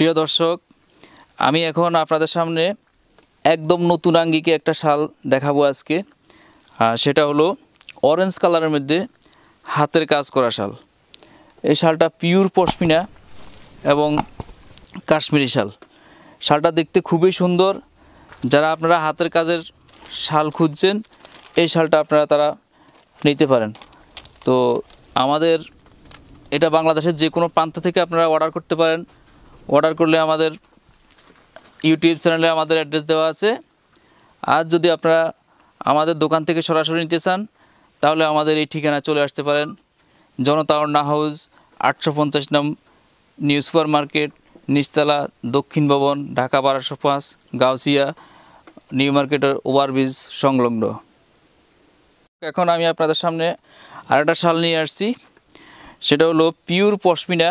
প্রিয় দর্শক, আমি এখন আপনাদের সামনে একদম নতুন আঙ্গিকে একটা শাল দেখাবো আজকে। সেটা হলো অরেঞ্জ কালারের মধ্যে হাতের কাজ করা শাল। এই শালটা পিওর পশমিনা এবং কাশ্মীরি শাল। শালটা দেখতে খুবই সুন্দর। যারা আপনারা হাতের কাজের শাল খুঁজছেন, এই শালটা আপনারা তারা নিতে পারেন। তো আমাদের, এটা বাংলাদেশের যে কোনো প্রান্ত থেকে আপনারা অর্ডার করতে পারেন। অর্ডার করলে আমাদের ইউটিউব চ্যানেলে আমাদের অ্যাড্রেস দেওয়া আছে। আর যদি আপনারা আমাদের দোকান থেকে সরাসরি নিতে চান, তাহলে আমাদের এই ঠিকানা চলে আসতে পারেন। জনতা হাউস, আটশো পঞ্চাশ নাম নিউ সুপার মার্কেট নিচতলা দক্ষিণ ভবন, ঢাকা বারোশো পাঁচ, গাউসিয়া, নিউ মার্কেটের ওভারব্রিজ সংলগ্ন। এখন আমি আপনাদের সামনে আরেকটা শাল নিয়ে আসছি। সেটা হলো পিওর পশমিনা।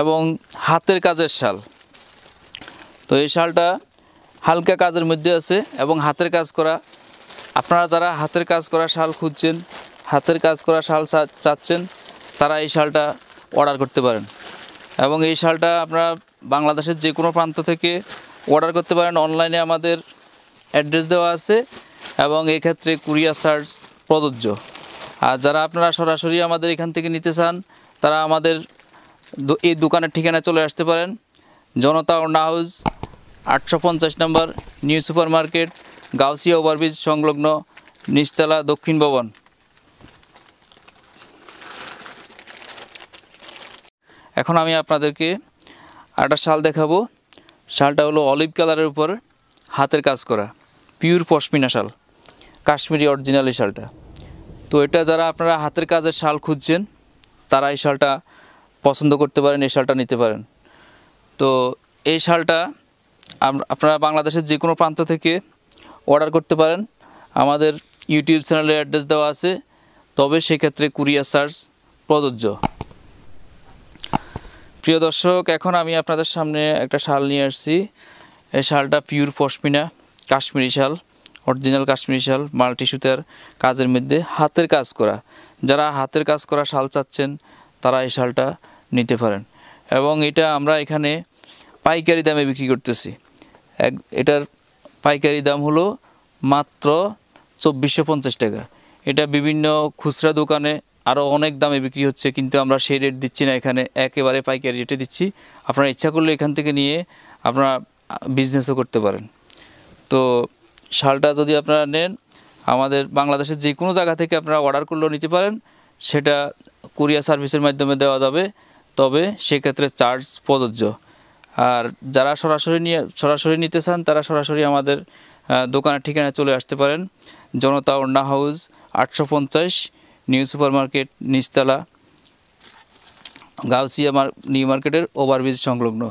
এবং হাতের কাজের শাল। তো এই শালটা হালকা কাজের মধ্যে আছে এবং হাতের কাজ করা, আপনারা যারা হাতের কাজ করা শাল খুঁজছেন, হাতের কাজ করা শাল চাচ্ছেন, তারা এই শালটা অর্ডার করতে পারেন। এবং এই শালটা আপনারা বাংলাদেশের যে কোনো প্রান্ত থেকে অর্ডার করতে পারেন। অনলাইনে আমাদের অ্যাড্রেস দেওয়া আছে এবং এক্ষেত্রে ক্ষেত্রে কুরিয়ার চার্জ প্রযোজ্য। আর যারা আপনারা সরাসরি আমাদের এখান থেকে নিতে চান, তারা আমাদের এই দোকানের ঠিকানা চলে আসতে পারেন। জনতা অন্না হাউস, আটশো পঞ্চাশ নম্বর, new super market Gausia overbridge সংলগ্ন নিচতলা দক্ষিণ ভবন। এখন আমি আপনাদেরকে একটা শাল দেখাবো। শালটা হলো অলিভ কালারের উপর হাতের কাজ করা, পিওর পশমিনা শাল, কাশ্মীরি অরিজিনাল এই শালটা। তো এটা যারা আপনারা হাতের কাজের শাল খুঁজছেন, তারা এই শালটা পছন্দ করতে পারেন, এই শালটা নিতে পারেন। তো এই শালটা আপনারা বাংলাদেশের যে কোনো প্রান্ত থেকে অর্ডার করতে পারেন। আমাদের ইউটিউব চ্যানেলে অ্যাড্রেস দেওয়া আছে। তবে সেক্ষেত্রে কুরিয়ার চার্জ প্রযোজ্য। প্রিয় দর্শক, এখন আমি আপনাদের সামনে একটা শাল নিয়ে আসছি। এই শালটা পিওর পশমিনা কাশ্মীরি শাল, অরিজিনাল কাশ্মীরি শাল মাল্টি সুতার কাজের মধ্যে হাতের কাজ করা। যারা হাতের কাজ করা শাল চাচ্ছেন, তারা এই শালটা নিতে পারেন। এবং এটা আমরা এখানে পাইকারি দামে বিক্রি করতেছি। এক, এটার পাইকারি দাম হলো মাত্র চব্বিশশো পঞ্চাশ টাকা। এটা বিভিন্ন খুচরা দোকানে আরও অনেক দামে বিক্রি হচ্ছে, কিন্তু আমরা সেই রেট দিচ্ছি না। এখানে একেবারে পাইকারি রেটে দিচ্ছি। আপনারা ইচ্ছা করলে এখান থেকে নিয়ে আপনারা বিজনেসও করতে পারেন। তো শালটা যদি আপনারা নেন, আমাদের বাংলাদেশের যে কোনো জায়গা থেকে আপনারা অর্ডার করলেও নিতে পারেন। সেটা কুরিয়ার সার্ভিসের মাধ্যমে দেওয়া যাবে। তবে সেক্ষেত্রে চার্জ প্রযোজ্য। আর যারা সরাসরি নিয়ে, সরাসরি নিতে চান, তারা সরাসরি আমাদের দোকানের ঠিকানায় চলে আসতে পারেন। জনতা অন্না হাউস, আটশো পঞ্চাশ নিউ সুপার মার্কেট নিচতলা, গাউসিয়া নিউ মার্কেটের ওভারব্রিজ সংলগ্ন।